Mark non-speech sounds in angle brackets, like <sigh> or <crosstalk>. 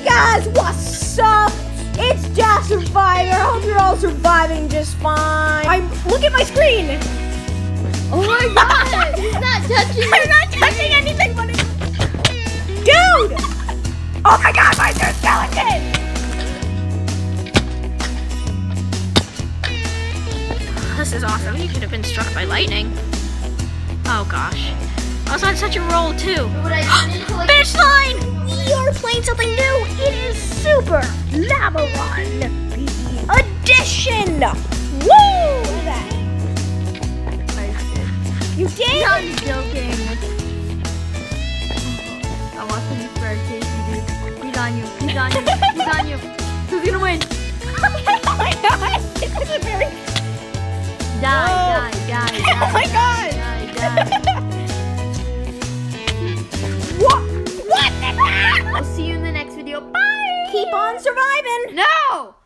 Hey guys, what's up? It's Da Survivor. I hope you're all surviving just fine. I'm look at my screen. Oh my god! <laughs> He's not touching I'm not touching anything but it. Dude! Oh my god, my third skeleton! This is awesome. You could have been struck by lightning. Oh gosh. I was on such a roll too. <gasps> <gasps> We something new. It is Super Lava Run Edition. Woo! Look at that. You did? I'm joking. I'm watching this for Casey, dude. He's on you. He's on you. He's on you. Who's gonna win? <laughs> oh my god! This is a very. Die, die, die, die. <laughs> Oh my god! Surviving. No!